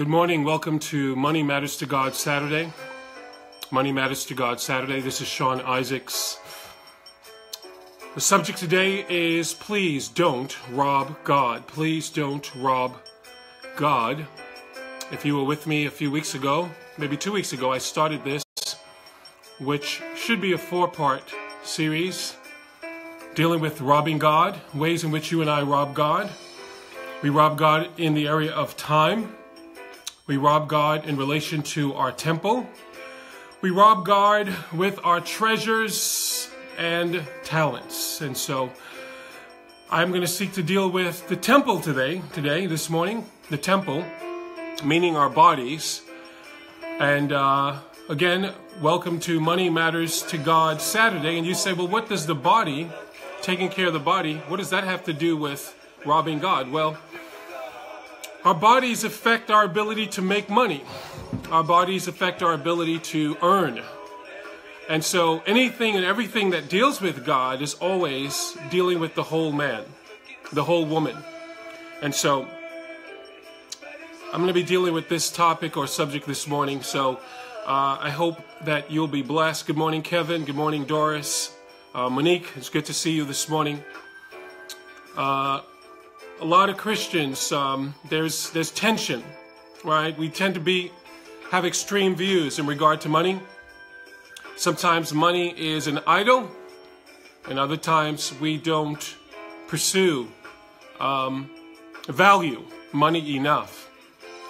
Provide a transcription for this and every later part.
Good morning. Welcome to Money Matters to God Saturday. Money Matters to God Saturday. This is Sean Isaacs. The subject today is Please Don't Rob God. Please don't rob God. If you were with me a few weeks ago, maybe two weeks ago, I started this, which should be a four part series dealing with robbing God, ways in which you and I rob God. We rob God in the area of time. We rob God in relation to our temple. We rob God with our treasures and talents. And so I'm going to seek to deal with the temple today, today, this morning. The temple, meaning our bodies. And uh, again, welcome to Money Matters to God Saturday. And you say, well, what does the body, taking care of the body, what does that have to do with robbing God? Well, our bodies affect our ability to make money. Our bodies affect our ability to earn. And so anything and everything that deals with God is always dealing with the whole man, the whole woman. And so I'm going to be dealing with this topic or subject this morning. So uh, I hope that you'll be blessed. Good morning, Kevin. Good morning, Doris. Uh, Monique, it's good to see you this morning. Uh, a lot of Christians, um, there's there's tension, right? We tend to be have extreme views in regard to money. Sometimes money is an idol, and other times we don't pursue um, value money enough.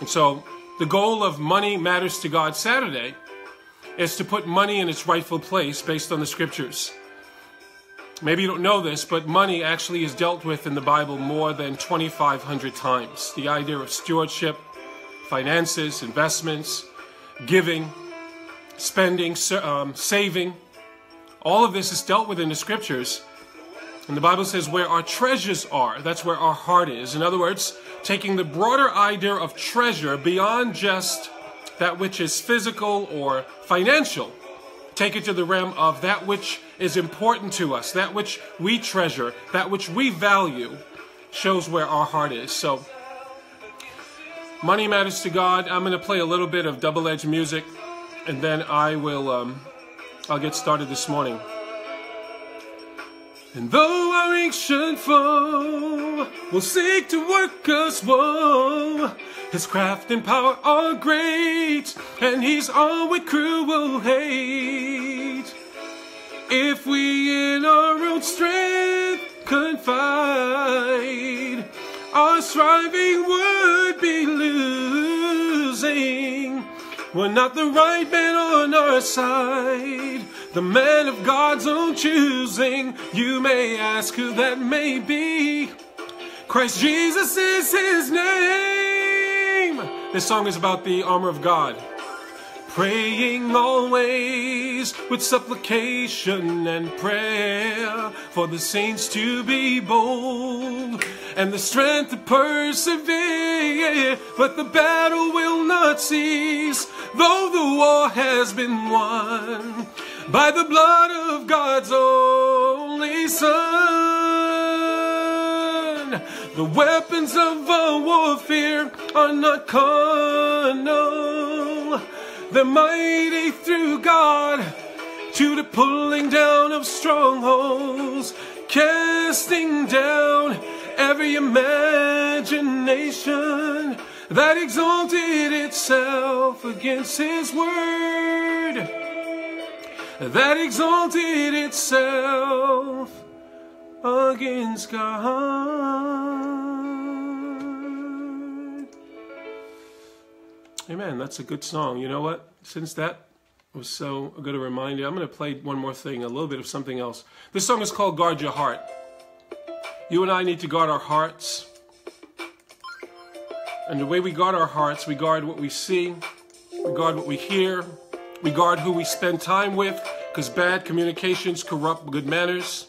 And so, the goal of Money Matters to God Saturday is to put money in its rightful place based on the scriptures. Maybe you don't know this, but money actually is dealt with in the Bible more than 2,500 times. The idea of stewardship, finances, investments, giving, spending, um, saving, all of this is dealt with in the scriptures. And the Bible says where our treasures are, that's where our heart is. In other words, taking the broader idea of treasure beyond just that which is physical or financial take it to the realm of that which is important to us, that which we treasure, that which we value, shows where our heart is. So, money matters to God. I'm going to play a little bit of double-edged music, and then I will. Um, I'll get started this morning. And though our ancient foe will seek to work us woe, his craft and power are great, and he's all with cruel hate. If we in our own strength confide, our striving would be losing. We're not the right man on our side, the man of God's own choosing. You may ask who that may be. Christ Jesus is his name. This song is about the armor of God. Praying always with supplication and prayer for the saints to be bold and the strength to persevere. But the battle will not cease, though the war has been won by the blood of God's only Son. The weapons of our warfare are not carnal they're mighty through God to the pulling down of strongholds, casting down every imagination that exalted itself against His word, that exalted itself against God. Amen. That's a good song. You know what? Since that was so good a reminder, I'm going to play one more thing, a little bit of something else. This song is called Guard Your Heart. You and I need to guard our hearts. And the way we guard our hearts, we guard what we see, we guard what we hear, we guard who we spend time with, because bad communications corrupt good manners.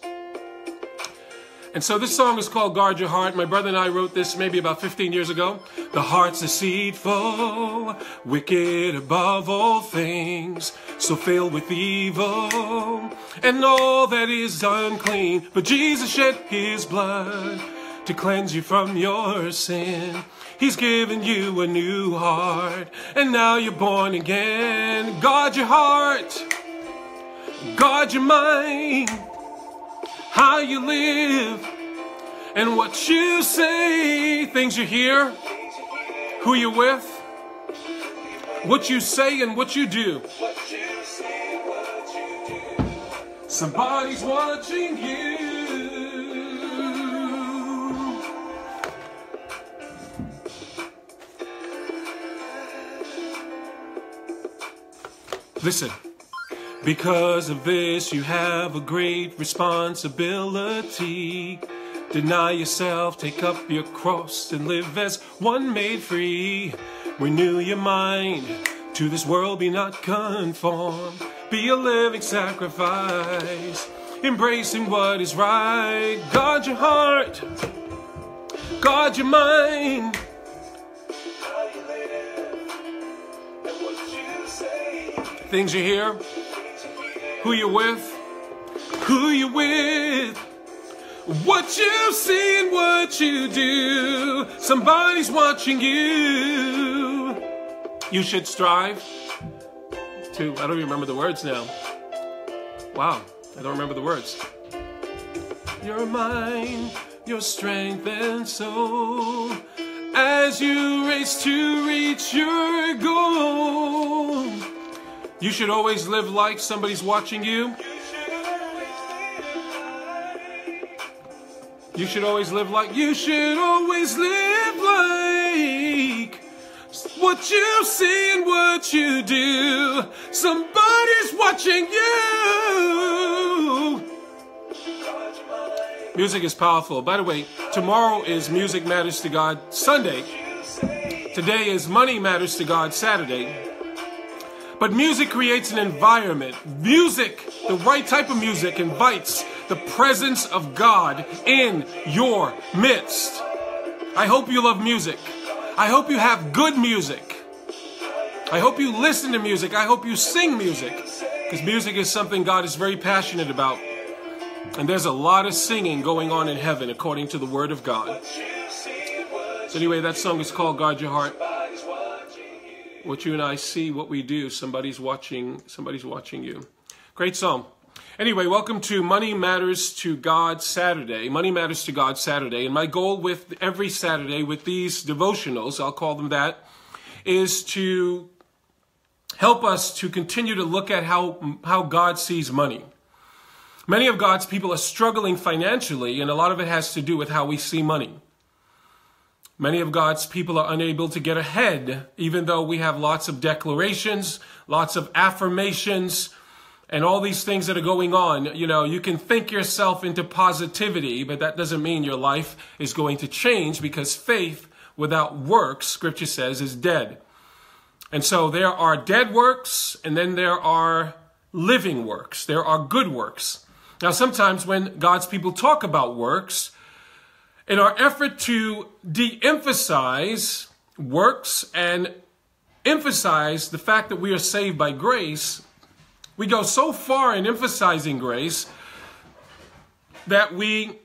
And so this song is called Guard Your Heart. My brother and I wrote this maybe about 15 years ago. The heart's deceitful, wicked above all things, so filled with evil, and all that is unclean. But Jesus shed his blood to cleanse you from your sin. He's given you a new heart, and now you're born again. Guard your heart, guard your mind, how you live, and what you say, things you hear, who you're with, what you say, and what you do. Somebody's watching you. Listen. Because of this, you have a great responsibility. Deny yourself, take up your cross, and live as one made free. Renew your mind, to this world be not conformed. Be a living sacrifice, embracing what is right. Guard your heart, guard your mind. Things you hear, who you're with, who you're with, what you see and what you do. Somebody's watching you. You should strive to, I don't even remember the words now. Wow, I don't remember the words. Your mind, your strength and soul, as you race to reach your goal. You should always live like somebody's watching you. You should always live like, you should always live like what you see and what you do. Somebody's watching you. Music is powerful. By the way, tomorrow is Music Matters to God Sunday. Today is Money Matters to God Saturday. But music creates an environment. Music, the right type of music, invites the presence of God in your midst. I hope you love music. I hope you have good music. I hope you listen to music. I hope you sing music. Because music is something God is very passionate about. And there's a lot of singing going on in heaven according to the Word of God. So, anyway, that song is called Guard Your Heart what you and I see, what we do, somebody's watching, somebody's watching you. Great song. Anyway, welcome to Money Matters to God Saturday. Money Matters to God Saturday. And my goal with every Saturday with these devotionals, I'll call them that, is to help us to continue to look at how, how God sees money. Many of God's people are struggling financially, and a lot of it has to do with how we see money. Many of God's people are unable to get ahead, even though we have lots of declarations, lots of affirmations, and all these things that are going on. You know, you can think yourself into positivity, but that doesn't mean your life is going to change because faith without works, scripture says, is dead. And so there are dead works, and then there are living works. There are good works. Now, sometimes when God's people talk about works, in our effort to de emphasize works and emphasize the fact that we are saved by grace, we go so far in emphasizing grace that we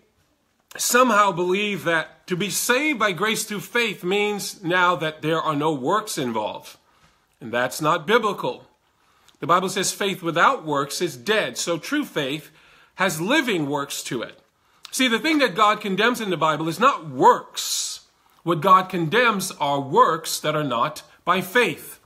somehow believe that to be saved by grace through faith means now that there are no works involved. And that's not biblical. The Bible says faith without works is dead. So true faith has living works to it. See, the thing that God condemns in the Bible is not works. What God condemns are works that are not by faith.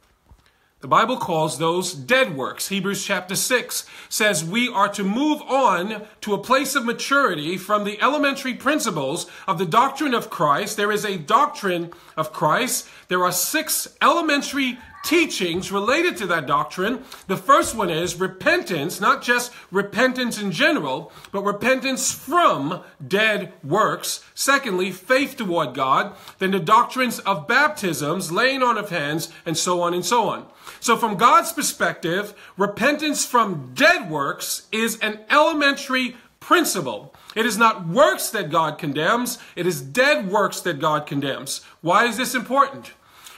The Bible calls those dead works. Hebrews chapter 6 says we are to move on to a place of maturity from the elementary principles of the doctrine of Christ. There is a doctrine of Christ. There are six elementary teachings related to that doctrine. The first one is repentance, not just repentance in general, but repentance from dead works. Secondly, faith toward God. Then the doctrines of baptisms, laying on of hands, and so on and so on. So from God's perspective, repentance from dead works is an elementary principle. It is not works that God condemns, it is dead works that God condemns. Why is this important?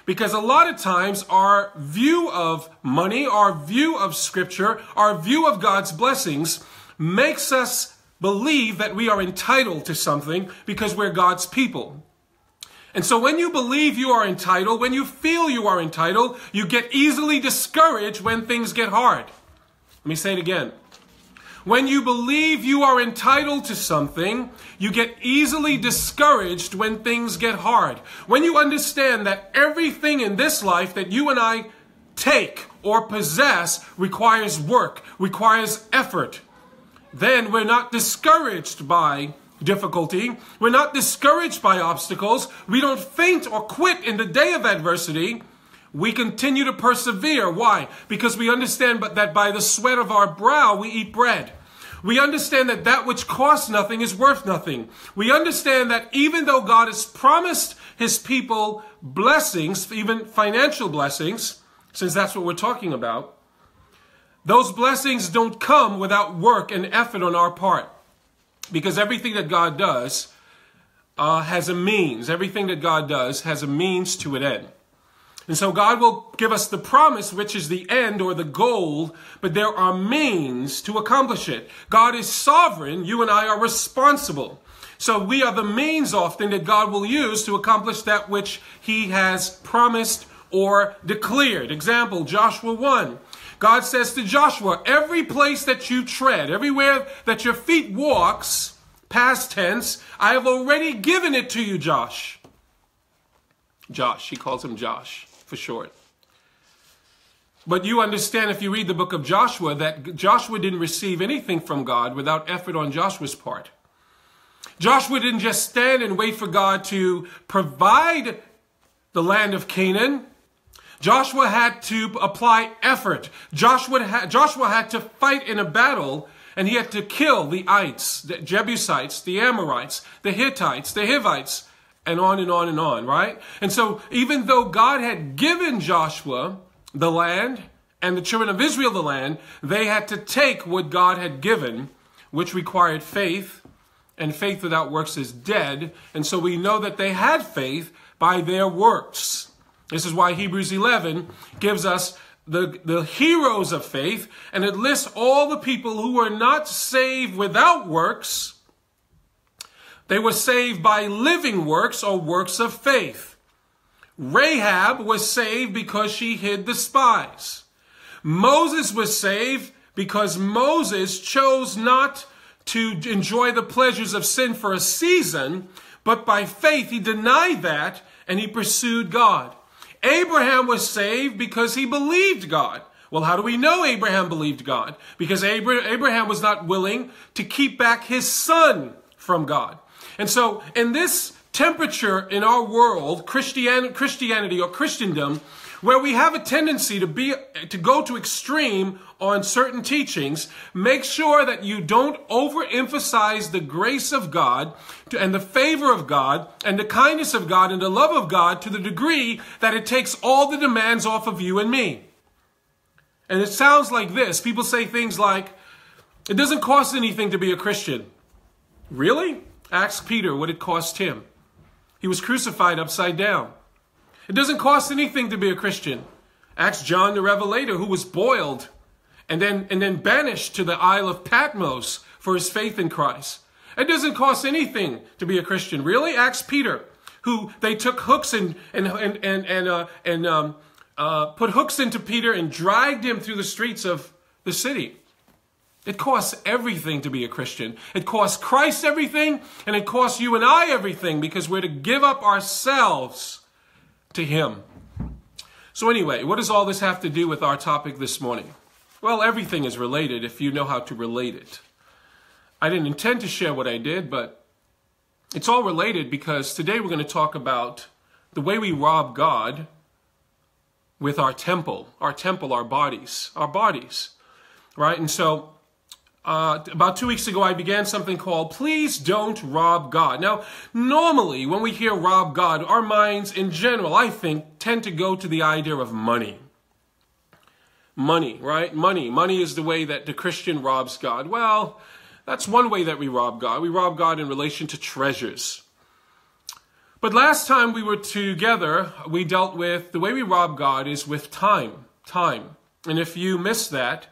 Because a lot of times our view of money, our view of scripture, our view of God's blessings makes us believe that we are entitled to something because we're God's people. And so when you believe you are entitled, when you feel you are entitled, you get easily discouraged when things get hard. Let me say it again. When you believe you are entitled to something, you get easily discouraged when things get hard. When you understand that everything in this life that you and I take or possess requires work, requires effort, then we're not discouraged by difficulty. We're not discouraged by obstacles. We don't faint or quit in the day of adversity. We continue to persevere. Why? Because we understand that by the sweat of our brow we eat bread. We understand that that which costs nothing is worth nothing. We understand that even though God has promised his people blessings, even financial blessings, since that's what we're talking about, those blessings don't come without work and effort on our part. Because everything that God does uh, has a means. Everything that God does has a means to an end. And so God will give us the promise, which is the end or the goal, but there are means to accomplish it. God is sovereign. You and I are responsible. So we are the means often that God will use to accomplish that which he has promised or declared. Example, Joshua 1. God says to Joshua, every place that you tread, everywhere that your feet walks, past tense, I have already given it to you, Josh. Josh, he calls him Josh for short. But you understand if you read the book of Joshua that Joshua didn't receive anything from God without effort on Joshua's part. Joshua didn't just stand and wait for God to provide the land of Canaan. Joshua had to apply effort. Joshua had, Joshua had to fight in a battle and he had to kill the Ites, the Jebusites, the Amorites, the Hittites, the Hivites, and on and on and on, right? And so even though God had given Joshua the land and the children of Israel the land, they had to take what God had given, which required faith, and faith without works is dead. And so we know that they had faith by their works. This is why Hebrews 11 gives us the, the heroes of faith, and it lists all the people who were not saved without works. They were saved by living works or works of faith. Rahab was saved because she hid the spies. Moses was saved because Moses chose not to enjoy the pleasures of sin for a season, but by faith he denied that and he pursued God. Abraham was saved because he believed God. Well, how do we know Abraham believed God? Because Abraham was not willing to keep back his son from God. And so, in this temperature in our world, Christianity or Christendom, where we have a tendency to be to go to extreme on certain teachings, make sure that you don't overemphasize the grace of God and the favor of God and the kindness of God and the love of God to the degree that it takes all the demands off of you and me. And it sounds like this. People say things like, it doesn't cost anything to be a Christian. Really? Ask Peter what it cost him. He was crucified upside down. It doesn't cost anything to be a Christian. Ask John the Revelator, who was boiled and then, and then banished to the Isle of Patmos for his faith in Christ. It doesn't cost anything to be a Christian. Really? Ask Peter, who they took hooks and, and, and, and, and, uh, and um, uh, put hooks into Peter and dragged him through the streets of the city. It costs everything to be a Christian. It costs Christ everything, and it costs you and I everything because we're to give up ourselves to Him. So, anyway, what does all this have to do with our topic this morning? Well, everything is related if you know how to relate it. I didn't intend to share what I did, but it's all related because today we're going to talk about the way we rob God with our temple, our temple, our bodies, our bodies, right? And so uh, about two weeks ago, I began something called Please Don't Rob God. Now, normally, when we hear rob God, our minds in general, I think, tend to go to the idea of money. Money, right? Money. Money is the way that the Christian robs God. Well, that's one way that we rob God. We rob God in relation to treasures. But last time we were together, we dealt with the way we rob God is with time. Time. And if you miss that,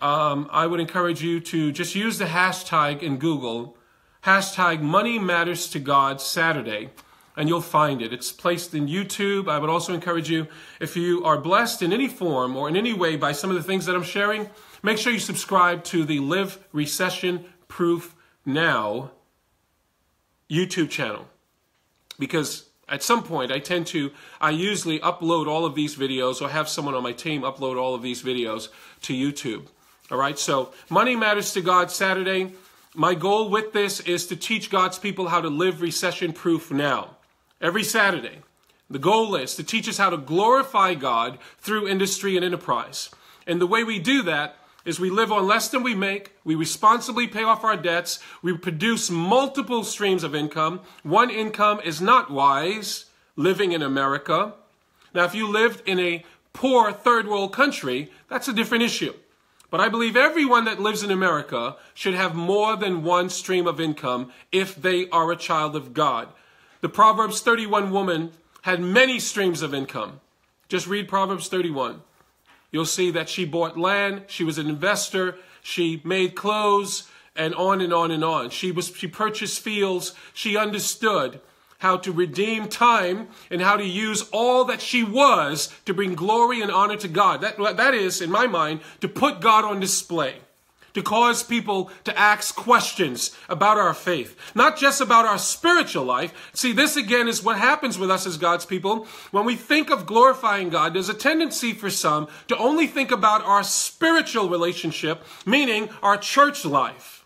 um, I would encourage you to just use the hashtag in Google, hashtag Money Matters to God Saturday, and you'll find it. It's placed in YouTube. I would also encourage you, if you are blessed in any form or in any way by some of the things that I'm sharing, make sure you subscribe to the Live Recession Proof Now YouTube channel. Because at some point, I tend to, I usually upload all of these videos or have someone on my team upload all of these videos to YouTube. All right, so Money Matters to God Saturday. My goal with this is to teach God's people how to live recession proof now. Every Saturday. The goal is to teach us how to glorify God through industry and enterprise. And the way we do that is we live on less than we make, we responsibly pay off our debts, we produce multiple streams of income. One income is not wise living in America. Now, if you lived in a poor third world country, that's a different issue. But I believe everyone that lives in America should have more than one stream of income if they are a child of God. The Proverbs 31 woman had many streams of income. Just read Proverbs 31. You'll see that she bought land, she was an investor, she made clothes, and on and on and on. She was she purchased fields, she understood how to redeem time and how to use all that she was to bring glory and honor to God. That, that is, in my mind, to put God on display to cause people to ask questions about our faith, not just about our spiritual life. See, this again is what happens with us as God's people. When we think of glorifying God, there's a tendency for some to only think about our spiritual relationship, meaning our church life.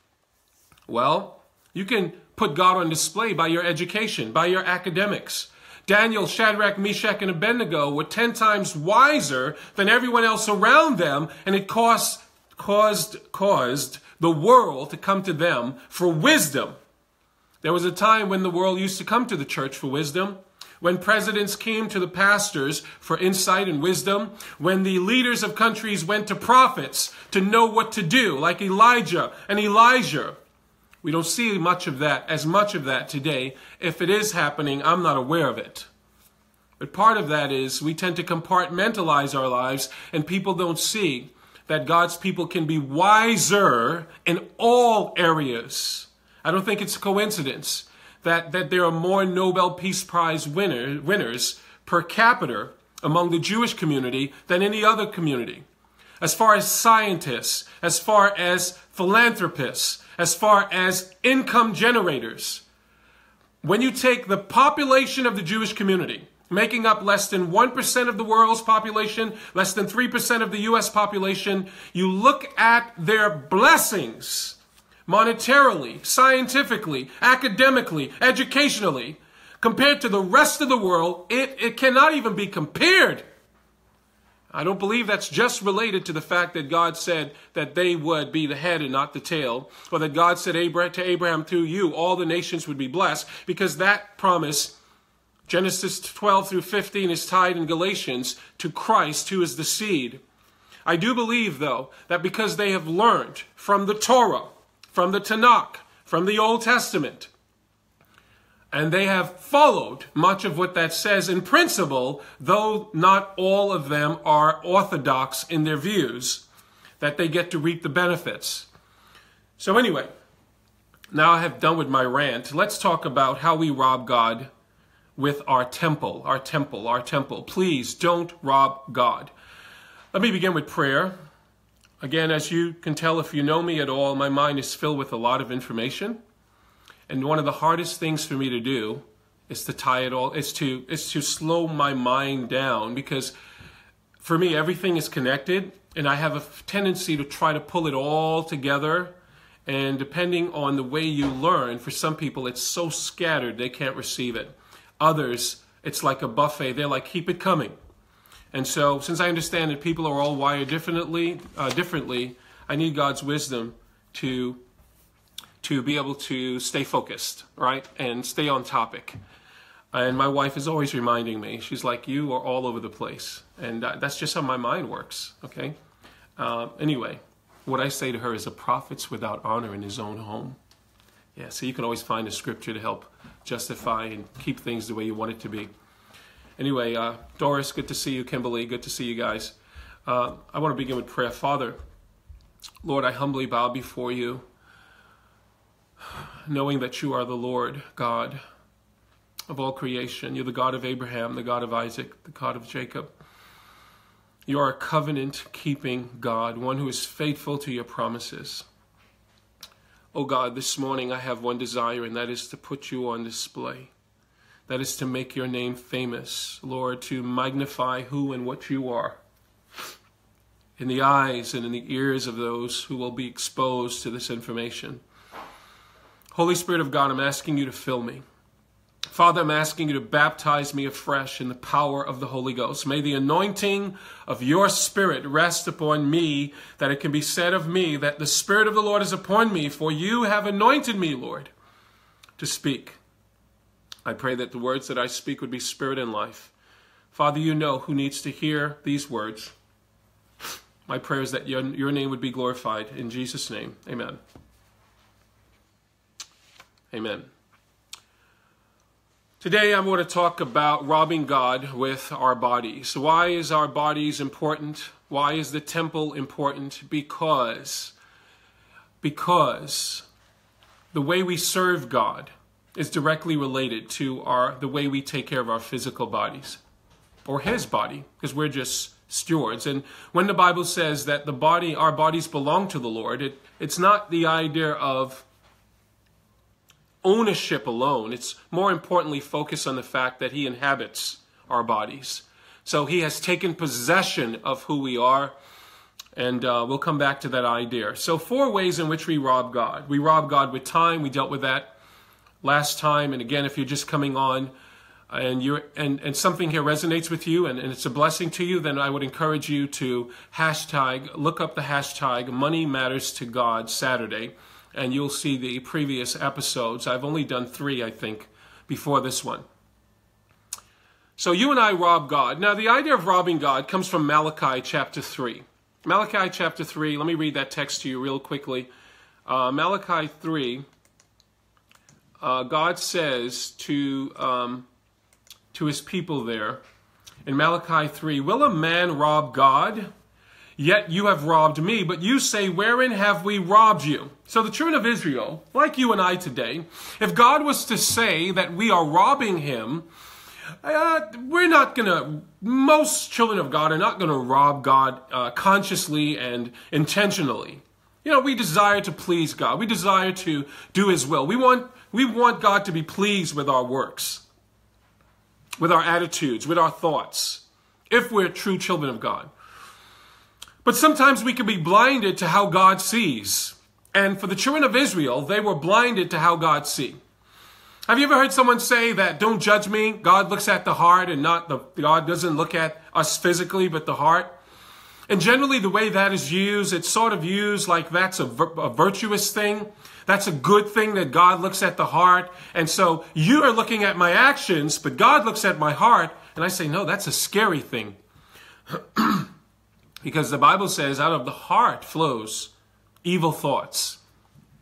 Well, you can put God on display by your education, by your academics. Daniel, Shadrach, Meshach, and Abednego were 10 times wiser than everyone else around them, and it cost caused, caused the world to come to them for wisdom. There was a time when the world used to come to the church for wisdom, when presidents came to the pastors for insight and wisdom, when the leaders of countries went to prophets to know what to do, like Elijah and Elisha. We don't see much of that, as much of that today. If it is happening, I'm not aware of it. But part of that is we tend to compartmentalize our lives and people don't see that God's people can be wiser in all areas. I don't think it's a coincidence that, that there are more Nobel Peace Prize winner, winners per capita among the Jewish community than any other community. As far as scientists, as far as philanthropists, as far as income generators, when you take the population of the Jewish community, making up less than 1% of the world's population, less than 3% of the US population, you look at their blessings monetarily, scientifically, academically, educationally, compared to the rest of the world, it, it cannot even be compared. I don't believe that's just related to the fact that God said that they would be the head and not the tail, or that God said to Abraham, through you, all the nations would be blessed, because that promise Genesis 12 through 15 is tied in Galatians to Christ, who is the seed. I do believe, though, that because they have learned from the Torah, from the Tanakh, from the Old Testament, and they have followed much of what that says in principle, though not all of them are orthodox in their views, that they get to reap the benefits. So, anyway, now I have done with my rant. Let's talk about how we rob God with our temple, our temple, our temple. Please don't rob God. Let me begin with prayer. Again, as you can tell if you know me at all, my mind is filled with a lot of information. And one of the hardest things for me to do is to tie it all, is to, is to slow my mind down because for me, everything is connected and I have a tendency to try to pull it all together. And depending on the way you learn, for some people, it's so scattered they can't receive it. Others, it's like a buffet. They're like, keep it coming. And so, since I understand that people are all wired differently, uh, differently, I need God's wisdom to to be able to stay focused, right, and stay on topic. And my wife is always reminding me. She's like, "You are all over the place," and that's just how my mind works. Okay. Uh, anyway, what I say to her is, "A prophet's without honor in his own home." Yeah. So you can always find a scripture to help justify and keep things the way you want it to be. Anyway, uh, Doris, good to see you. Kimberly, good to see you guys. Uh, I want to begin with prayer. Father, Lord, I humbly bow before you, knowing that you are the Lord God. of all creation. You're the God of Abraham, the God of Isaac, the God of Jacob. You are a covenant keeping God, one who is faithful to your promises. Oh God, this morning I have one desire, and that is to put you on display. That is to make your name famous, Lord, to magnify who and what you are in the eyes and in the ears of those who will be exposed to this information. Holy Spirit of God, I'm asking you to fill me. Father, I'm asking you to baptize me afresh in the power of the Holy Ghost. May the anointing of your Spirit rest upon me, that it can be said of me that the Spirit of the Lord is upon me, for you have anointed me, Lord, to speak. I pray that the words that I speak would be spirit and life. Father, you know who needs to hear these words. My prayer is that your, your name would be glorified. In Jesus' name, amen. Amen. Today I'm going to talk about robbing God with our bodies. Why is our bodies important? Why is the temple important? Because because the way we serve God is directly related to our the way we take care of our physical bodies or his body because we're just stewards. And when the Bible says that the body, our bodies belong to the Lord, it, it's not the idea of ownership alone. It's more importantly focused on the fact that He inhabits our bodies. So He has taken possession of who we are. And uh, we'll come back to that idea. So, four ways in which we rob God. We rob God with time. We dealt with that last time. And again, if you're just coming on, and you're, and, and something here resonates with you and, and it's a blessing to you, then I would encourage you to hashtag, look up the hashtag Money Matters to God Saturday, and you'll see the previous episodes. I've only done three, I think, before this one. So you and I rob God. Now, the idea of robbing God comes from Malachi chapter 3. Malachi chapter 3, let me read that text to you real quickly. Uh, Malachi 3, uh, God says to. Um, to his people there in Malachi 3 Will a man rob God? Yet you have robbed me. But you say, Wherein have we robbed you? So the children of Israel, like you and I today, if God was to say that we are robbing him, uh, we're not going to, most children of God are not going to rob God uh, consciously and intentionally. You know, we desire to please God. We desire to do his will. We want, we want God to be pleased with our works with our attitudes, with our thoughts, if we're true children of God. But sometimes we can be blinded to how God sees. And for the children of Israel, they were blinded to how God sees. Have you ever heard someone say that, don't judge me, God looks at the heart and not the, God doesn't look at us physically, but the heart? And generally the way that is used, it's sort of used like that's a, a virtuous thing. That's a good thing that God looks at the heart. And so you are looking at my actions, but God looks at my heart. And I say, no, that's a scary thing. because the Bible says out of the heart flows evil thoughts.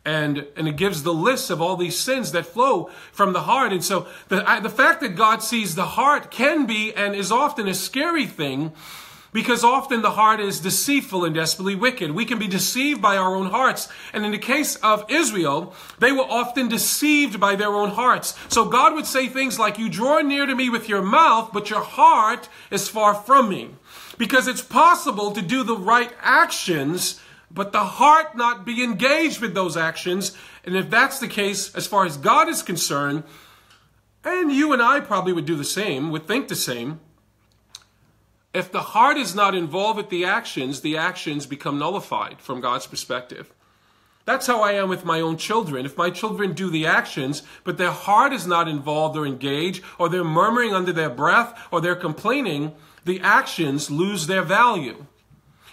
And, and it gives the list of all these sins that flow from the heart. And so the, I, the fact that God sees the heart can be and is often a scary thing because often the heart is deceitful and desperately wicked. We can be deceived by our own hearts. And in the case of Israel, they were often deceived by their own hearts. So God would say things like, You draw near to me with your mouth, but your heart is far from me. Because it's possible to do the right actions, but the heart not be engaged with those actions. And if that's the case, as far as God is concerned, and you and I probably would do the same, would think the same, if the heart is not involved with the actions, the actions become nullified from God's perspective. That's how I am with my own children. If my children do the actions, but their heart is not involved or engaged, or they're murmuring under their breath, or they're complaining, the actions lose their value.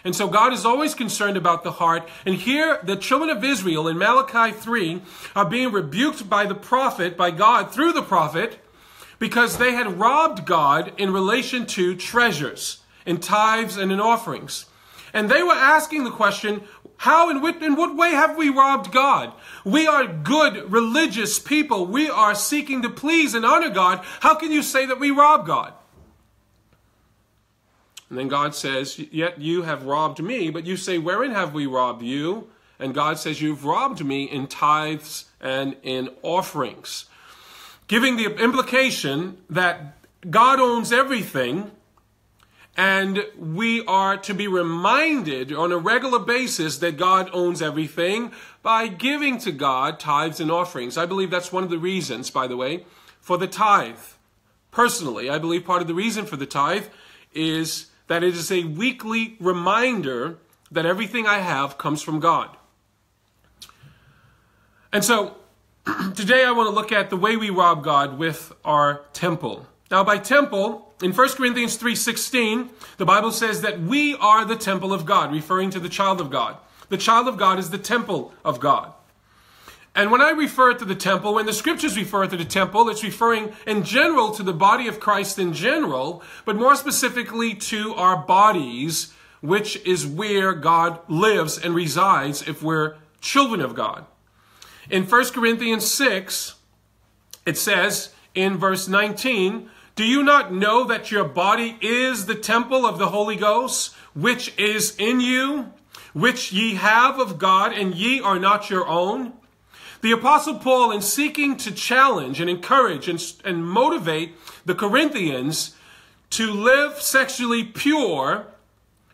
And so God is always concerned about the heart. And here, the children of Israel in Malachi 3 are being rebuked by the prophet, by God through the prophet, because they had robbed God in relation to treasures, in tithes and in offerings. And they were asking the question, how and in what way have we robbed God? We are good, religious people. We are seeking to please and honor God. How can you say that we rob God? And then God says, Yet you have robbed me. But you say, Wherein have we robbed you? And God says, You've robbed me in tithes and in offerings. giving the implication that God owns everything and we are to be reminded on a regular basis that God owns everything by giving to God tithes and offerings. I believe that's one of the reasons, by the way, for the tithe. Personally, I believe part of the reason for the tithe is that it is a weekly reminder that everything I have comes from God. And so, today I want to look at the way we rob God with our temple. Now, by temple, in 1 Corinthians 3:16, the Bible says that we are the temple of God, referring to the child of God. The child of God is the temple of God. And when I refer to the temple, when the scriptures refer to the temple, it's referring in general to the body of Christ in general, but more specifically to our bodies, which is where God lives and resides if we're children of God. In 1 Corinthians 6, it says in verse 19, do you not know that your body is the temple of the Holy Ghost, which is in you, which ye have of God, and ye are not your own? The Apostle Paul, in seeking to challenge and encourage and, and motivate the Corinthians to live sexually pure,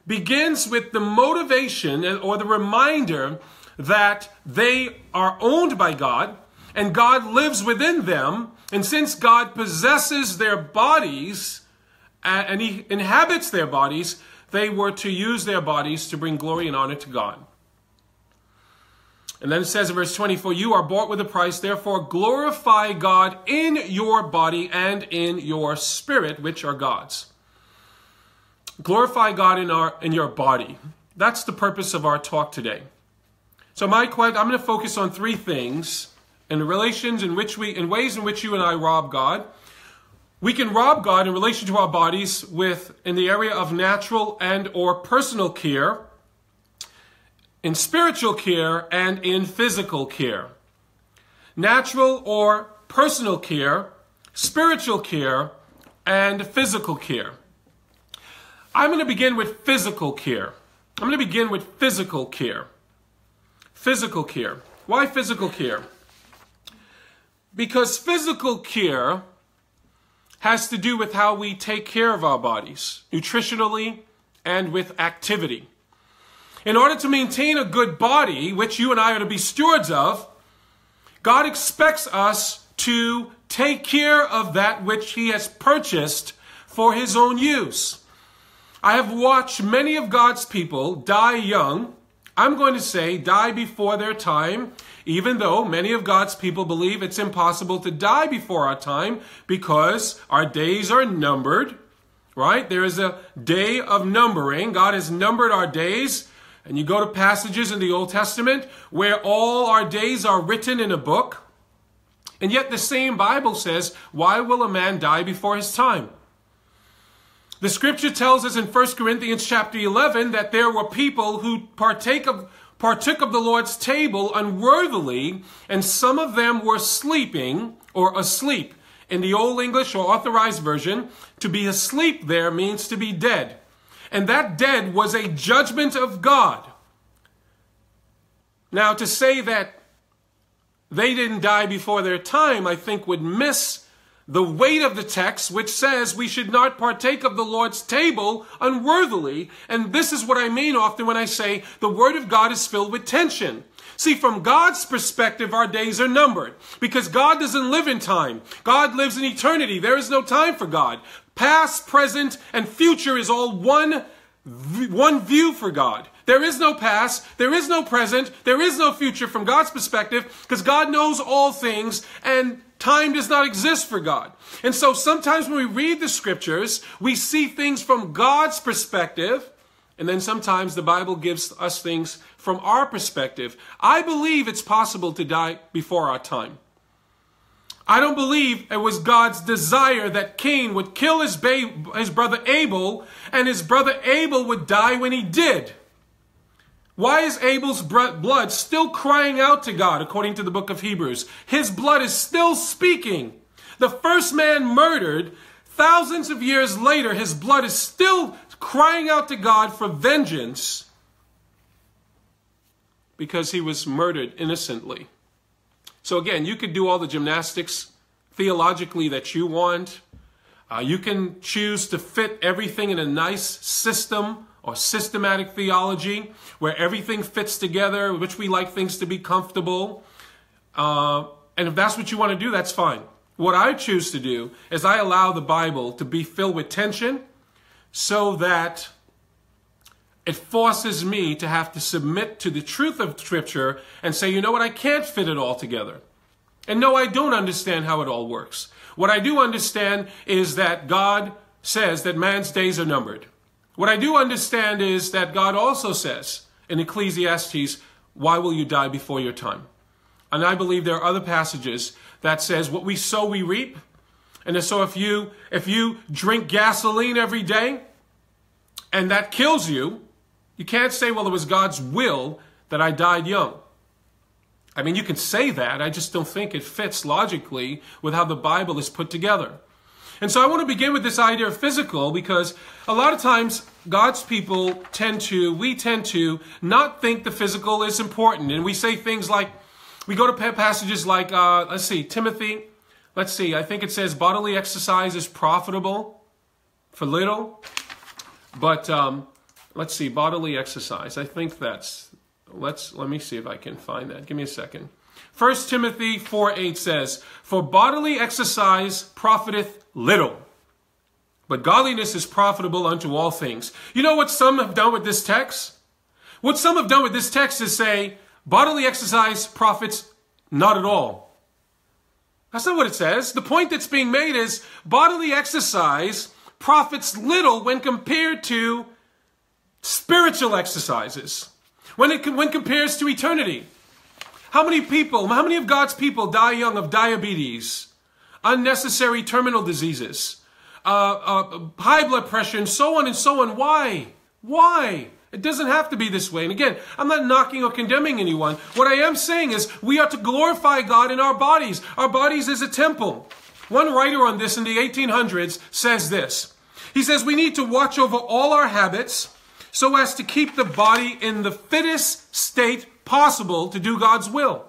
begins with the motivation or the reminder that they are owned by God and God lives within them and since God possesses their bodies uh, and He inhabits their bodies, they were to use their bodies to bring glory and honor to God. And then it says in verse 24, You are bought with a price, therefore glorify God in your body and in your spirit, which are God's. Glorify God in, our, in your body. That's the purpose of our talk today. So my question, I'm going to focus on three things the relations in which we, in ways in which you and I rob God. We can rob God in relation to our bodies with, in the area of natural and or personal care, in spiritual care, and in physical care. Natural or personal care, spiritual care, and physical care. I'm going to begin with physical care. I'm going to begin with physical care. Physical care. Why physical care? Because physical care has to do with how we take care of our bodies, nutritionally and with activity. In order to maintain a good body, which you and I are to be stewards of, God expects us to take care of that which He has purchased for His own use. I have watched many of God's people die young. I'm going to say die before their time even though many of God's people believe it's impossible to die before our time because our days are numbered, right? There is a day of numbering. God has numbered our days. And you go to passages in the Old Testament where all our days are written in a book. And yet the same Bible says, why will a man die before his time? The scripture tells us in 1 Corinthians chapter 11 that there were people who partake of partook of the Lord's table unworthily, and some of them were sleeping or asleep. In the Old English or Authorized Version, to be asleep there means to be dead. And that dead was a judgment of God. Now, to say that they didn't die before their time, I think would miss the weight of the text, which says we should not partake of the Lord's table unworthily. And this is what I mean often when I say the Word of God is filled with tension. See, from God's perspective, our days are numbered because God doesn't live in time. God lives in eternity. There is no time for God. Past, present, and future is all one, one view for God. There is no past, there is no present, there is no future from God's perspective because God knows all things and Time does not exist for God. And so sometimes when we read the scriptures, we see things from God's perspective, and then sometimes the Bible gives us things from our perspective. I believe it's possible to die before our time. I don't believe it was God's desire that Cain would kill his, his brother Abel, and his brother Abel would die when he did. Why is Abel's blood still crying out to God, according to the book of Hebrews? His blood is still speaking. The first man murdered, thousands of years later, his blood is still crying out to God for vengeance because he was murdered innocently. So again, you could do all the gymnastics theologically that you want. Uh, you can choose to fit everything in a nice system or systematic theology where everything fits together, which we like things to be comfortable. Uh, and if that's what you want to do, that's fine. What I choose to do is I allow the Bible to be filled with tension so that it forces me to have to submit to the truth of Scripture and say, you know what, I can't fit it all together. And no, I don't understand how it all works. What I do understand is that God says that man's days are numbered. What I do understand is that God also says in Ecclesiastes, why will you die before your time? And I believe there are other passages that says what we sow we reap. And so if you if you drink gasoline every day and that kills you, you can't say, well, it was God's will that I died young. I mean, you can say that. I just don't think it fits logically with how the Bible is put together. And so I want to begin with this idea of physical because a lot of times God's people tend to, we tend to not think the physical is important. And we say things like, we go to passages like, uh, let's see, Timothy, let's see, I think it says bodily exercise is profitable for little. But um, let's see, bodily exercise. I think that's, let's, let me see if I can find that. Give me a second. 1 Timothy 4 8 says, For bodily exercise profiteth little, but godliness is profitable unto all things. You know what some have done with this text? What some have done with this text is say, bodily exercise profits not at all. That's not what it says. The point that's being made is bodily exercise profits little when compared to spiritual exercises, when it when compares to eternity. How many people, how many of God's people die young of diabetes, unnecessary terminal diseases, uh, uh, high blood pressure, and so on and so on? Why? Why? It doesn't have to be this way. And again, I'm not knocking or condemning anyone. What I am saying is we are to glorify God in our bodies. Our bodies is a temple. One writer on this in the 1800s says this. He says we need to watch over all our habits so as to keep the body in the fittest state possible to do God's will.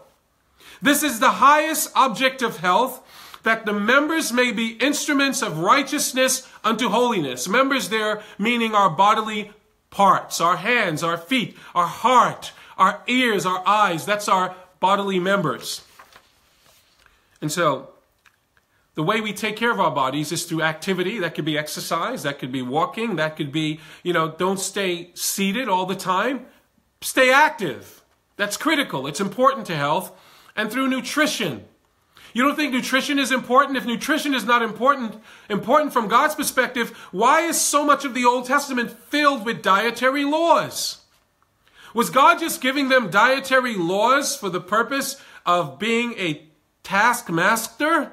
This is the highest object of health, that the members may be instruments of righteousness unto holiness. Members there meaning our bodily parts, our hands, our feet, our heart, our ears, our eyes. That's our bodily members. And so, the way we take care of our bodies is through activity. That could be exercise. That could be walking. That could be, you know, don't stay seated all the time. Stay active. That's critical. It's important to health. And through nutrition. You don't think nutrition is important? If nutrition is not important, important from God's perspective, why is so much of the Old Testament filled with dietary laws? Was God just giving them dietary laws for the purpose of being a taskmaster?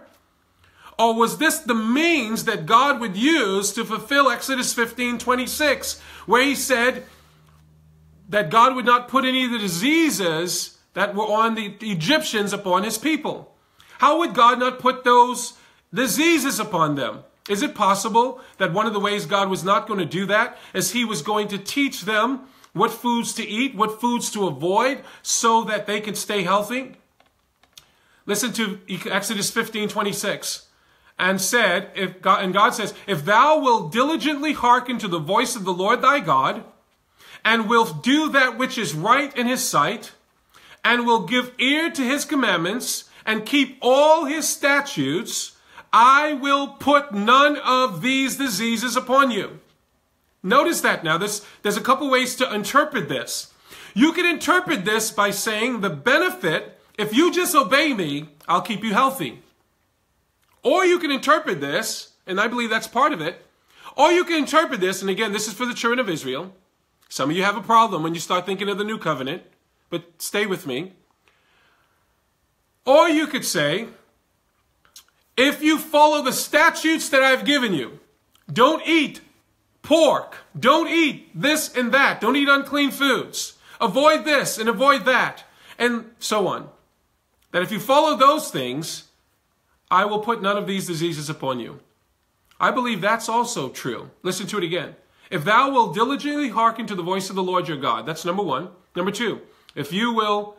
Or was this the means that God would use to fulfill Exodus 15 26, where he said that God would not put any of the diseases that were on the Egyptians upon his people? How would God not put those diseases upon them? Is it possible that one of the ways God was not going to do that is he was going to teach them what foods to eat, what foods to avoid, so that they can stay healthy? Listen to Exodus 15 26 and said, if God, and God says, if thou wilt diligently hearken to the voice of the Lord thy God, and wilt do that which is right in his sight, and will give ear to his commandments, and keep all his statutes, I will put none of these diseases upon you. Notice that now. There's, there's a couple ways to interpret this. You can interpret this by saying the benefit, if you just obey me, I'll keep you healthy. Or you can interpret this, and I believe that's part of it, or you can interpret this, and again, this is for the children of Israel. Some of you have a problem when you start thinking of the new covenant, but stay with me. Or you could say, if you follow the statutes that I've given you, don't eat pork, don't eat this and that, don't eat unclean foods, avoid this and avoid that, and so on. That if you follow those things, I will put none of these diseases upon you. I believe that's also true. Listen to it again. If thou will diligently hearken to the voice of the Lord your God, that's number one. Number two, if you will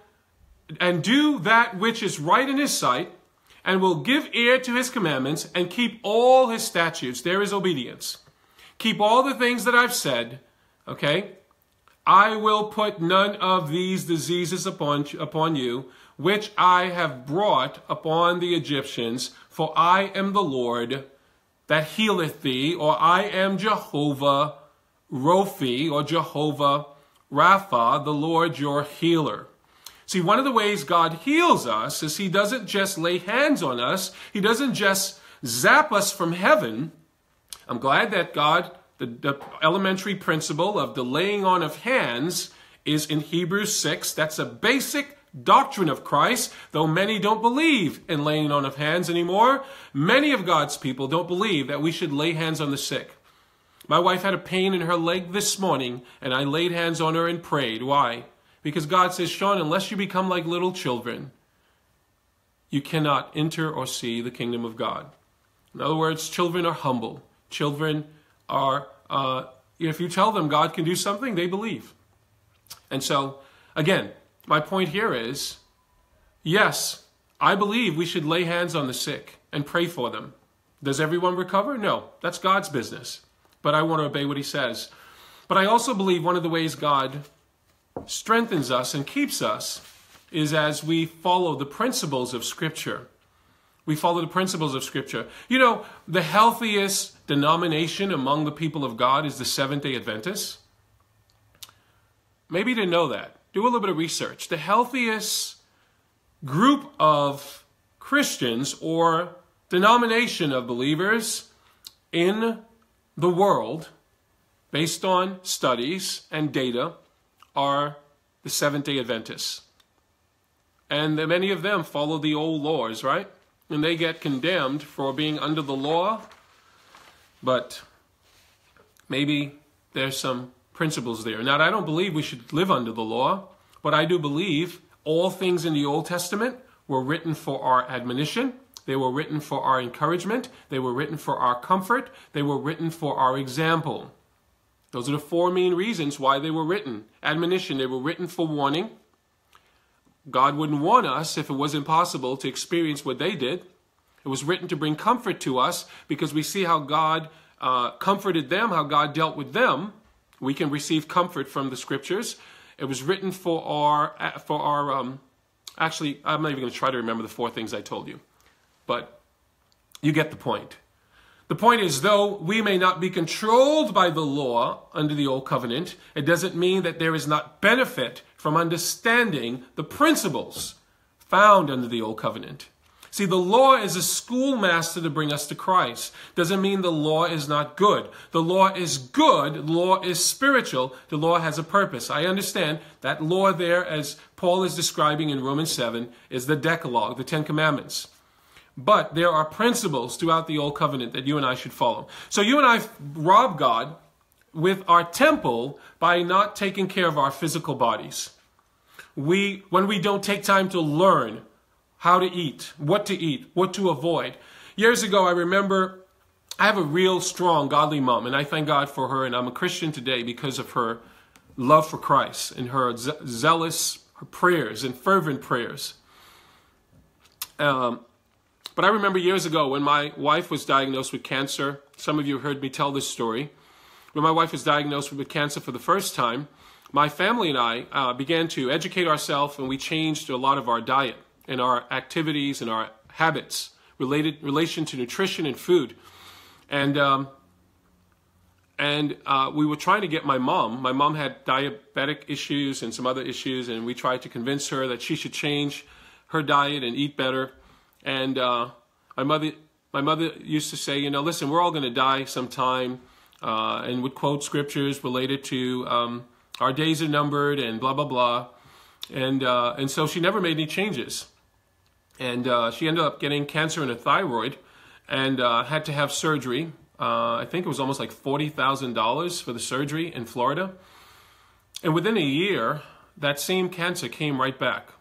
and do that which is right in his sight, and will give ear to his commandments and keep all his statutes, there is obedience. Keep all the things that I've said, okay? I will put none of these diseases upon, upon you, which I have brought upon the Egyptians, for I am the Lord that healeth thee, or I am Jehovah Rophi, or Jehovah Rapha, the Lord your healer. See, one of the ways God heals us is He doesn't just lay hands on us, He doesn't just zap us from heaven. I'm glad that God, the, the elementary principle of the laying on of hands is in Hebrews 6. That's a basic doctrine of Christ, though many don't believe in laying on of hands anymore. Many of God's people don't believe that we should lay hands on the sick. My wife had a pain in her leg this morning, and I laid hands on her and prayed. Why? Because God says, Sean, unless you become like little children, you cannot enter or see the kingdom of God. In other words, children are humble. Children are, uh, if you tell them God can do something, they believe. And so, again, my point here is yes, I believe we should lay hands on the sick and pray for them. Does everyone recover? No, that's God's business. But I want to obey what He says. But I also believe one of the ways God strengthens us and keeps us is as we follow the principles of Scripture. We follow the principles of Scripture. You know, the healthiest denomination among the people of God is the Seventh day Adventists. Maybe you didn't know that. Do a little bit of research. The healthiest group of Christians or denomination of believers in the world, based on studies and data, are the Seventh day Adventists. And many of them follow the old laws, right? And they get condemned for being under the law. But maybe there's some principles there. Now, I don't believe we should live under the law, but I do believe all things in the Old Testament were written for our admonition. They were written for our encouragement. They were written for our comfort. They were written for our example. Those are the four main reasons why they were written. Admonition, they were written for warning. God wouldn't warn us if it was impossible to experience what they did. It was written to bring comfort to us because we see how God uh, comforted them, how God dealt with them. We can receive comfort from the scriptures. It was written for our, for our. Um, actually, I'm not even going to try to remember the four things I told you, but you get the point. The point is, though we may not be controlled by the law under the Old Covenant, it doesn't mean that there is not benefit from understanding the principles found under the Old Covenant. See, the law is a schoolmaster to bring us to Christ. Doesn't mean the law is not good. The law is good. The law is spiritual. The law has a purpose. I understand that law there, as Paul is describing in Romans 7, is the Decalogue, the Ten Commandments. But there are principles throughout the Old Covenant that you and I should follow. So you and I rob God with our temple by not taking care of our physical bodies. We, when we don't take time to learn how to eat, what to eat, what to avoid. Years ago, I remember I have a real strong godly mom, and I thank God for her, and I'm a Christian today because of her love for Christ and her zealous prayers and fervent prayers. Um, but I remember years ago when my wife was diagnosed with cancer. Some of you heard me tell this story. When my wife was diagnosed with cancer for the first time, my family and I uh, began to educate ourselves and we changed a lot of our diet and our activities and our habits related relation to nutrition and food. And um, and uh, we were trying to get my mom. My mom had diabetic issues and some other issues, and we tried to convince her that she should change her diet and eat better. And uh, my mother, my mother used to say, you know, listen, we're all going to die sometime, uh, and would quote scriptures related to um, our days are numbered and blah blah blah, and uh, and so she never made any changes, and uh, she ended up getting cancer in her thyroid, and uh, had to have surgery. Uh, I think it was almost like forty thousand dollars for the surgery in Florida, and within a year, that same cancer came right back.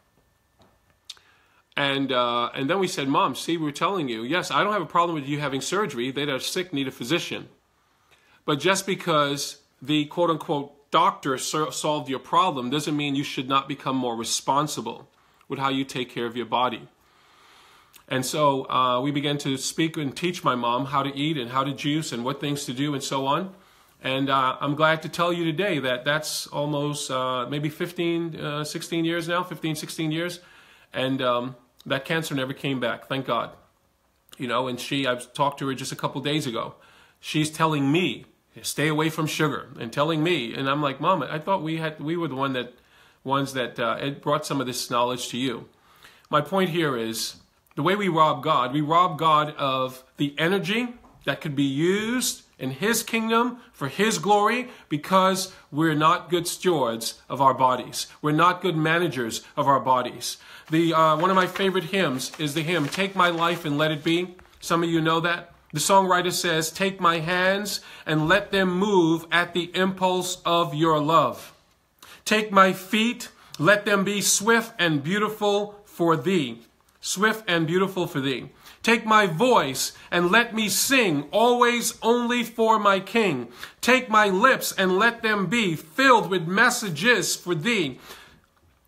And uh, and then we said, Mom, see, we are telling you, yes, I don't have a problem with you having surgery. They that are sick need a physician. But just because the quote unquote doctor solved your problem doesn't mean you should not become more responsible with how you take care of your body. And so uh, we began to speak and teach my mom how to eat and how to juice and what things to do and so on. And uh, I'm glad to tell you today that that's almost uh, maybe 15, uh, 16 years now, 15, 16 years. And um, that cancer never came back, thank God. You know, and she, I've talked to her just a couple days ago. She's telling me, stay away from sugar, and telling me, and I'm like, Mom, I thought we had, we were the one that, ones that uh, brought some of this knowledge to you. My point here is the way we rob God, we rob God of the energy that could be used in His kingdom for His glory because we're not good stewards of our bodies. We're not good managers of our bodies. The, uh, one of my favorite hymns is the hymn, Take My Life and Let It Be. Some of you know that. The songwriter says, Take my hands and let them move at the impulse of your love. Take my feet, let them be swift and beautiful for thee swift and beautiful for thee. Take my voice and let me sing, always only for my King. Take my lips and let them be filled with messages for thee.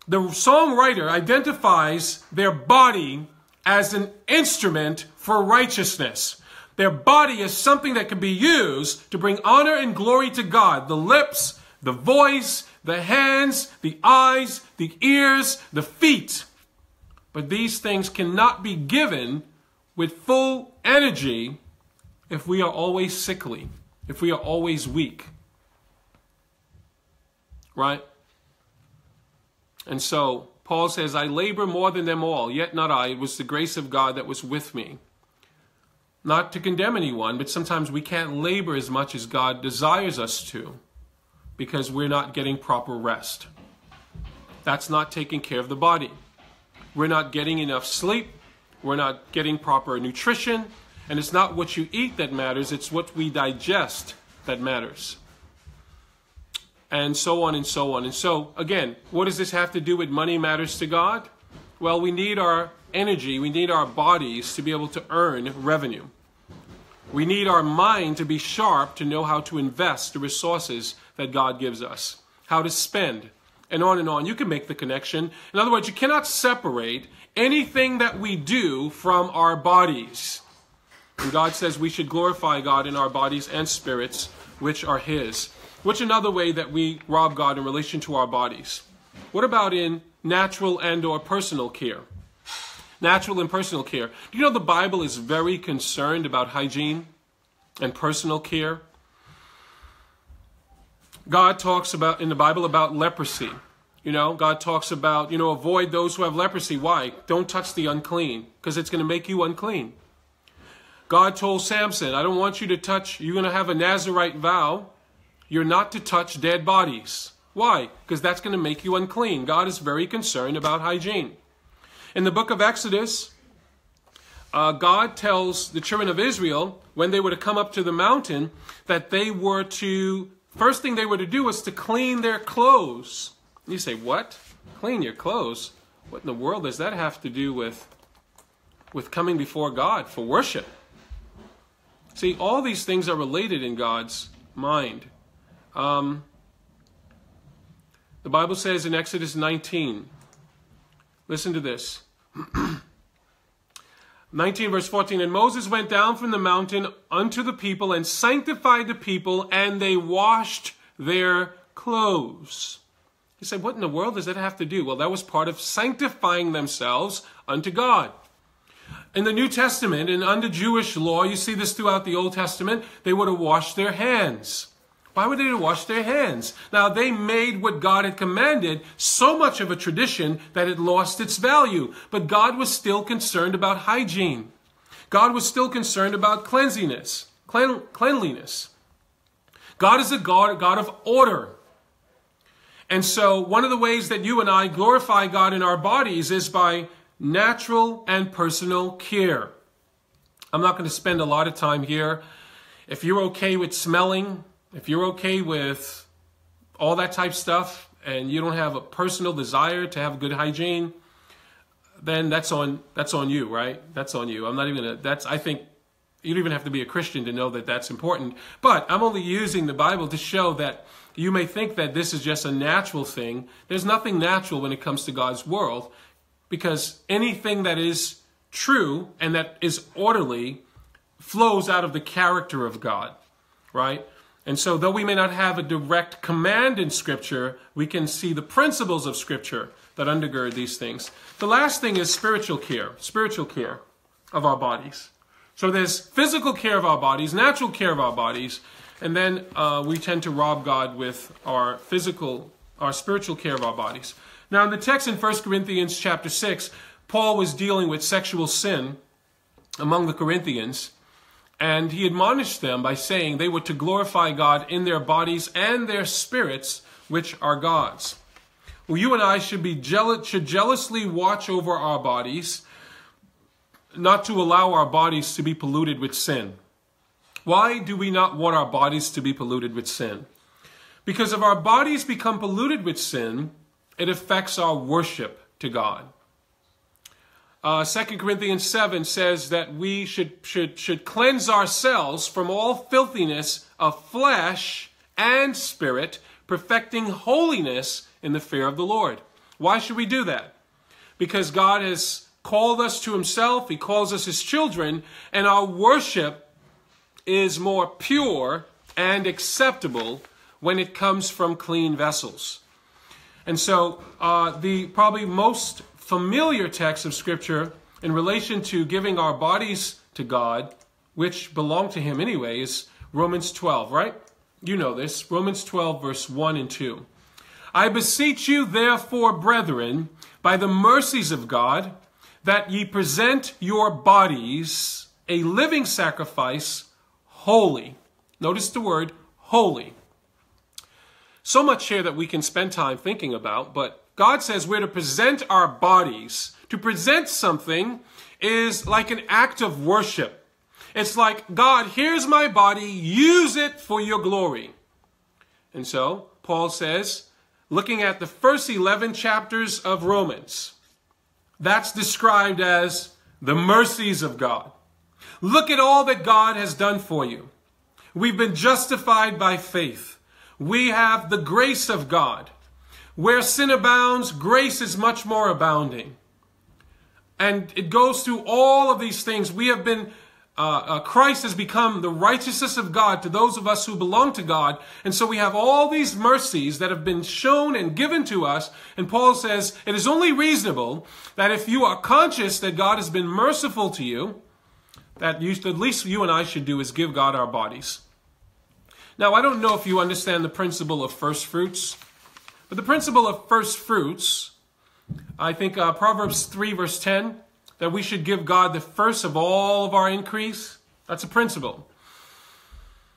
The songwriter identifies their body as an instrument for righteousness. Their body is something that can be used to bring honor and glory to God. The lips, the voice, the hands, the eyes, the ears, the feet. But these things cannot be given with full energy if we are always sickly, if we are always weak. Right? And so Paul says, I labor more than them all, yet not I. It was the grace of God that was with me. Not to condemn anyone, but sometimes we can't labor as much as God desires us to because we're not getting proper rest. That's not taking care of the body. We're not getting enough sleep. We're not getting proper nutrition. And it's not what you eat that matters, it's what we digest that matters. And so on and so on. And so, again, what does this have to do with money matters to God? Well, we need our energy, we need our bodies to be able to earn revenue. We need our mind to be sharp to know how to invest the resources that God gives us, how to spend, and on and on. You can make the connection. In other words, you cannot separate anything that we do from our bodies. And God says we should glorify God in our bodies and spirits, which are His. Which another way that we rob God in relation to our bodies? What about in natural and or personal care? Natural and personal care. Do you know the Bible is very concerned about hygiene and personal care? God talks about in the Bible about leprosy. You know, God talks about, you know, avoid those who have leprosy. Why? Don't touch the unclean, because it's going to make you unclean. God told Samson, I don't want you to touch, you're going to have a Nazarite vow. You're not to touch dead bodies. Why? Because that's going to make you unclean. God is very concerned about hygiene. In the book of Exodus, uh, God tells the children of Israel, when they were to come up to the mountain, that they were to First thing they were to do was to clean their clothes. You say, what? Clean your clothes? What in the world does that have to do with, with coming before God for worship? See, all these things are related in God's mind. Um, the Bible says in Exodus 19, listen to this. 19 verse 14, And Moses went down from the mountain unto the people and sanctified the people, and they washed their clothes. You say, what in the world does that have to do? Well, that was part of sanctifying themselves unto God. In the New Testament and under Jewish law, you see this throughout the Old Testament, they would have washed their hands. Why would they wash their hands? Now, they made what God had commanded so much of a tradition that it lost its value. But God was still concerned about hygiene. God was still concerned about cleanliness. Cleanliness. God is a God, God of order. And so, one of the ways that you and I glorify God in our bodies is by natural and personal care. I'm not going to spend a lot of time here. If you're okay with smelling, if you're okay with all that type stuff and you don't have a personal desire to have good hygiene, then that's on that's on you, right? That's on you. I'm not even gonna, that's I think you don't even have to be a Christian to know that that's important. But I'm only using the Bible to show that you may think that this is just a natural thing. There's nothing natural when it comes to God's world because anything that is true and that is orderly flows out of the character of God, right? And so, though we may not have a direct command in Scripture, we can see the principles of Scripture that undergird these things. The last thing is spiritual care, spiritual care of our bodies. So there's physical care of our bodies, natural care of our bodies, and then uh, we tend to rob God with our physical, our spiritual care of our bodies. Now, in the text in 1 Corinthians chapter 6, Paul was dealing with sexual sin among the Corinthians, and he admonished them by saying they were to glorify God in their bodies and their spirits, which are God's. Well, you and I should be jealous, should jealously watch over our bodies not to allow our bodies to be polluted with sin. Why do we not want our bodies to be polluted with sin? Because if our bodies become polluted with sin, it affects our worship to God. Uh, 2 Corinthians 7 says that we should, should, should cleanse ourselves from all filthiness of flesh and spirit, perfecting holiness in the fear of the Lord. Why should we do that? Because God has called us to himself, he calls us his children, and our worship is more pure and acceptable when it comes from clean vessels. And so, uh, the probably most familiar text of Scripture in relation to giving our bodies to God, which belong to Him anyway, is Romans 12, right? You know this. Romans 12, verse 1 and 2. I beseech you, therefore, brethren, by the mercies of God, that ye present your bodies a living sacrifice, holy. Notice the word holy. So much here that we can spend time thinking about, but God says we're to present our bodies. To present something is like an act of worship. It's like, God, here's my body, use it for your glory. And so, Paul says, looking at the first 11 chapters of Romans, that's described as the mercies of God. Look at all that God has done for you. We've been justified by faith. We have the grace of God. Where sin abounds, grace is much more abounding. And it goes through all of these things. We have been uh, uh, Christ has become the righteousness of God to those of us who belong to God. And so we have all these mercies that have been shown and given to us. And Paul says it is only reasonable that if you are conscious that God has been merciful to you, that you, the least you and I should do is give God our bodies. Now, I don't know if you understand the principle of first fruits, but the principle of first fruits, I think uh, Proverbs 3, verse 10, that we should give God the first of all of our increase. That's a principle.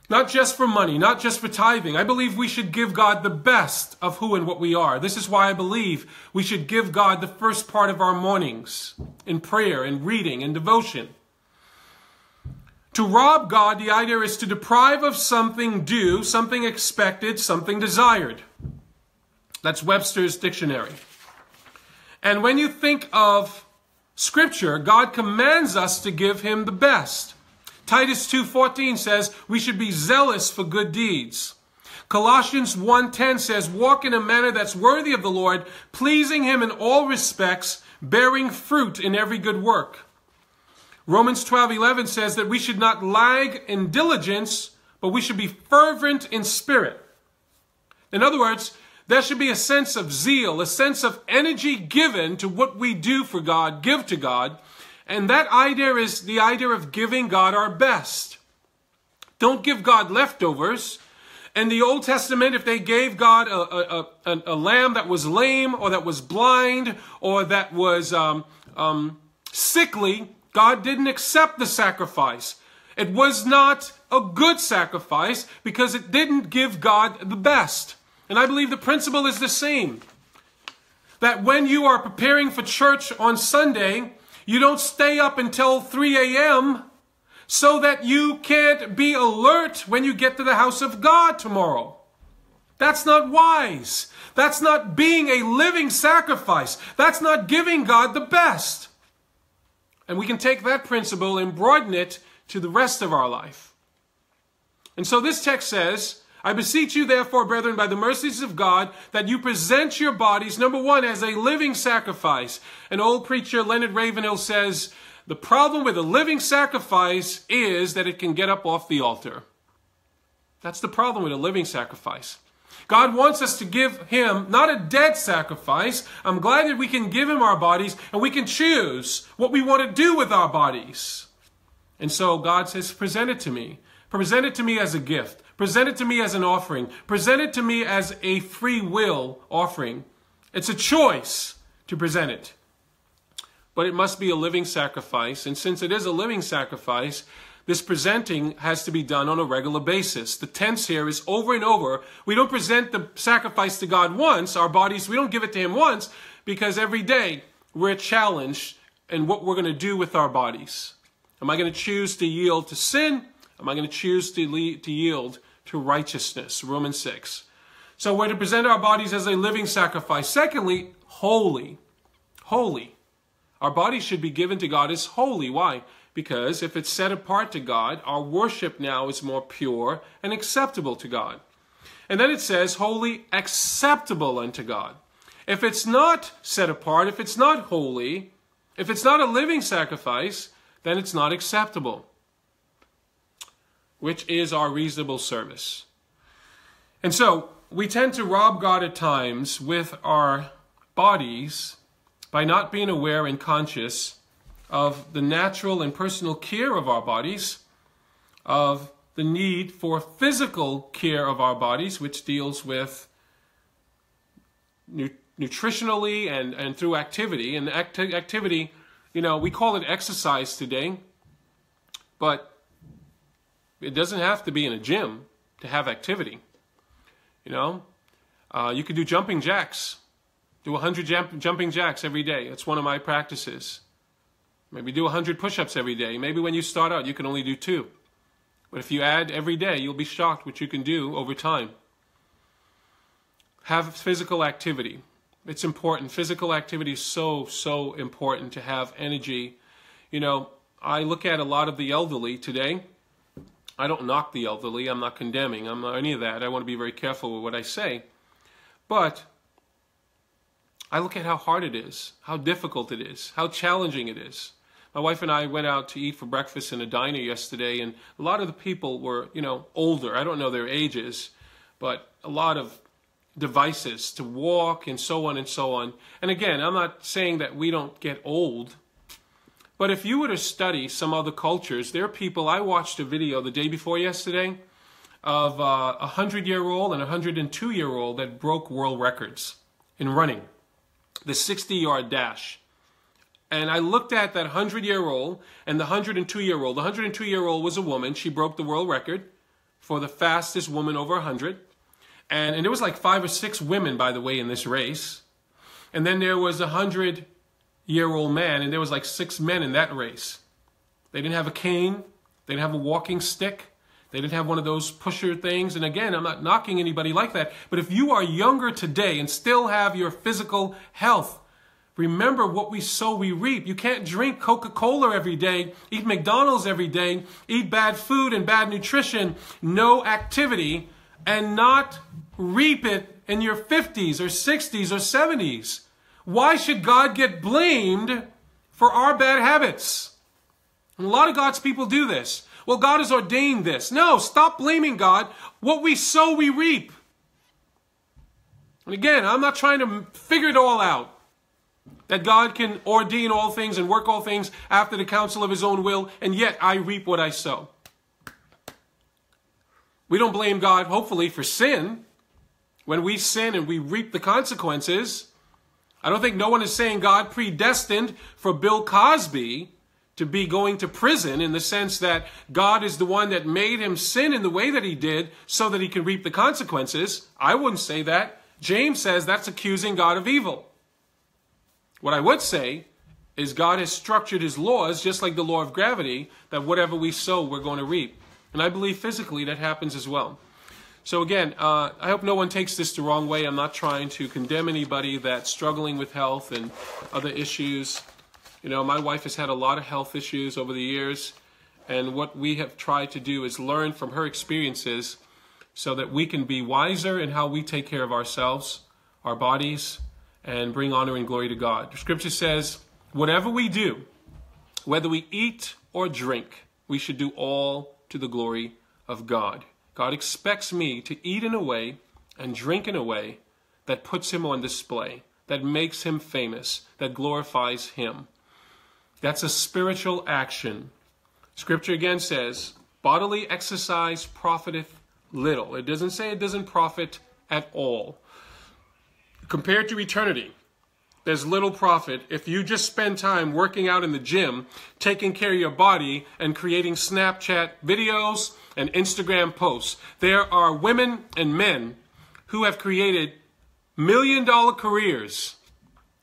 Not just for money, not just for tithing. I believe we should give God the best of who and what we are. This is why I believe we should give God the first part of our mornings in prayer and reading and devotion. To rob God, the idea is to deprive of something due, something expected, something desired. That's Webster's dictionary. And when you think of Scripture, God commands us to give him the best. Titus 2:14 says we should be zealous for good deeds. Colossians 1:10 says walk in a manner that's worthy of the Lord, pleasing him in all respects, bearing fruit in every good work. Romans 12:11 says that we should not lag in diligence, but we should be fervent in spirit. In other words, there should be a sense of zeal, a sense of energy given to what we do for God, give to God. And that idea is the idea of giving God our best. Don't give God leftovers. In the Old Testament, if they gave God a, a, a, a lamb that was lame or that was blind or that was um, um, sickly, God didn't accept the sacrifice. It was not a good sacrifice because it didn't give God the best. And I believe the principle is the same. That when you are preparing for church on Sunday, you don't stay up until 3 a.m. so that you can't be alert when you get to the house of God tomorrow. That's not wise. That's not being a living sacrifice. That's not giving God the best. And we can take that principle and broaden it to the rest of our life. And so this text says, I beseech you, therefore, brethren, by the mercies of God, that you present your bodies, number one, as a living sacrifice. An old preacher, Leonard Ravenhill, says, The problem with a living sacrifice is that it can get up off the altar. That's the problem with a living sacrifice. God wants us to give Him not a dead sacrifice. I'm glad that we can give Him our bodies and we can choose what we want to do with our bodies. And so God says, present it to me. Present it to me as a gift. Present it to me as an offering. Present it to me as a free will offering. It's a choice to present it. But it must be a living sacrifice. And since it is a living sacrifice, this presenting has to be done on a regular basis. The tense here is over and over. We don't present the sacrifice to God once, our bodies, we don't give it to Him once, because every day we're challenged in what we're going to do with our bodies. Am I going to choose to yield to sin? Am I going to choose to, lead, to yield to righteousness? Romans 6. So we're to present our bodies as a living sacrifice. Secondly, holy. Holy. Our bodies should be given to God as holy. Why? Because if it's set apart to God, our worship now is more pure and acceptable to God. And then it says, holy, acceptable unto God. If it's not set apart, if it's not holy, if it's not a living sacrifice, then it's not acceptable, which is our reasonable service. And so we tend to rob God at times with our bodies by not being aware and conscious of the natural and personal care of our bodies, of the need for physical care of our bodies, which deals with nu- nutritionally and, and through activity. And acti- activity, you know, we call it exercise today, but it doesn't have to be in a gym to have activity. You know, uh, you could do jumping jacks, do 100 jump- jumping jacks every day. That's one of my practices. Maybe do 100 push ups every day. Maybe when you start out, you can only do two. But if you add every day, you'll be shocked what you can do over time. Have physical activity. It's important. Physical activity is so, so important to have energy. You know, I look at a lot of the elderly today. I don't knock the elderly. I'm not condemning. I'm not any of that. I want to be very careful with what I say. But I look at how hard it is, how difficult it is, how challenging it is. My wife and I went out to eat for breakfast in a diner yesterday, and a lot of the people were, you know, older. I don't know their ages, but a lot of devices to walk and so on and so on. And again, I'm not saying that we don't get old, but if you were to study some other cultures, there are people. I watched a video the day before yesterday of uh, a 100 year old and a 102 year old that broke world records in running the 60 yard dash. And I looked at that 100 year old and the 102 year old. The 102 year old was a woman. She broke the world record for the fastest woman over 100. And, and there was like five or six women, by the way, in this race. And then there was a 100 year old man, and there was like six men in that race. They didn't have a cane, they didn't have a walking stick. They didn't have one of those pusher things. And again, I'm not knocking anybody like that. But if you are younger today and still have your physical health, Remember what we sow, we reap. You can't drink Coca Cola every day, eat McDonald's every day, eat bad food and bad nutrition, no activity, and not reap it in your 50s or 60s or 70s. Why should God get blamed for our bad habits? And a lot of God's people do this. Well, God has ordained this. No, stop blaming God. What we sow, we reap. And again, I'm not trying to figure it all out that God can ordain all things and work all things after the counsel of his own will, and yet I reap what I sow. We don't blame God, hopefully, for sin. When we sin and we reap the consequences, I don't think no one is saying God predestined for Bill Cosby to be going to prison in the sense that God is the one that made him sin in the way that he did so that he can reap the consequences. I wouldn't say that. James says that's accusing God of evil. What I would say is God has structured his laws just like the law of gravity, that whatever we sow, we're going to reap. And I believe physically that happens as well. So again, uh, I hope no one takes this the wrong way. I'm not trying to condemn anybody that's struggling with health and other issues. You know, my wife has had a lot of health issues over the years, and what we have tried to do is learn from her experiences so that we can be wiser in how we take care of ourselves, our bodies, and bring honor and glory to God. The scripture says, whatever we do, Whether we eat or drink, we should do all to the glory of God. God expects me to eat in a way and drink in a way that puts him on display, that makes him famous, that glorifies him. That's a spiritual action. Scripture again says, bodily exercise profiteth little. It doesn't say it doesn't profit at all. Compared to eternity, there's little profit if you just spend time working out in the gym, taking care of your body, and creating Snapchat videos and Instagram posts. There are women and men who have created million dollar careers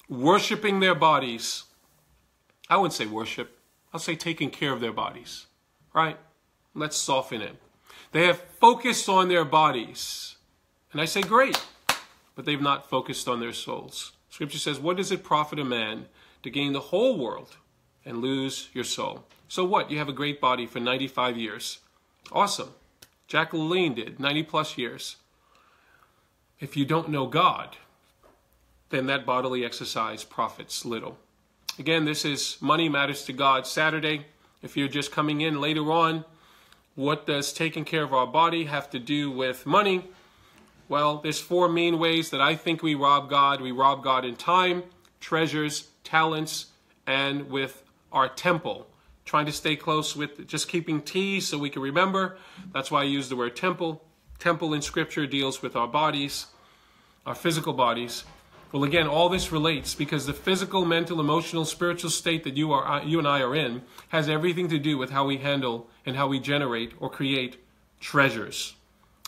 worshiping their bodies. I wouldn't say worship, I'll say taking care of their bodies, right? Let's soften it. They have focused on their bodies. And I say, great, but they've not focused on their souls. Scripture says, What does it profit a man to gain the whole world and lose your soul? So what? You have a great body for 95 years. Awesome. Jack LaLanne did, 90 plus years. If you don't know God, then that bodily exercise profits little. Again, this is Money Matters to God Saturday. If you're just coming in later on, what does taking care of our body have to do with money? Well, there's four main ways that I think we rob God. We rob God in time, treasures, talents, and with our temple. Trying to stay close with just keeping T so we can remember. That's why I use the word temple. Temple in Scripture deals with our bodies, our physical bodies. Well, again, all this relates because the physical, mental, emotional, spiritual state that you are, you and I are in, has everything to do with how we handle and how we generate or create treasures.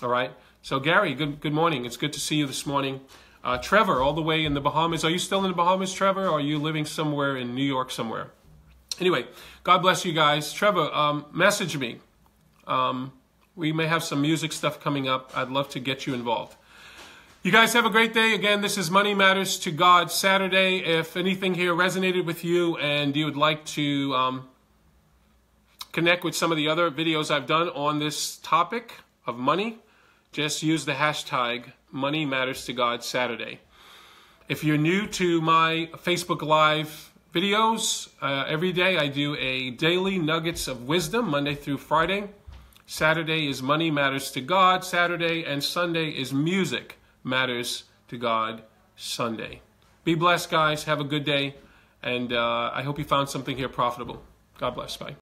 All right. So, Gary, good good morning. It's good to see you this morning. Uh, Trevor, all the way in the Bahamas. Are you still in the Bahamas, Trevor, or are you living somewhere in New York somewhere? Anyway, God bless you guys. Trevor, um, message me. Um, we may have some music stuff coming up. I'd love to get you involved. You guys have a great day. Again, this is Money Matters to God Saturday. If anything here resonated with you and you would like to um, connect with some of the other videos I've done on this topic of money, just use the hashtag Money Matters to God Saturday. If you're new to my Facebook Live videos, uh, every day I do a daily nuggets of wisdom, Monday through Friday. Saturday is Money Matters to God Saturday, and Sunday is Music matters to God Sunday. Be blessed, guys. Have a good day. And uh, I hope you found something here profitable. God bless. Bye.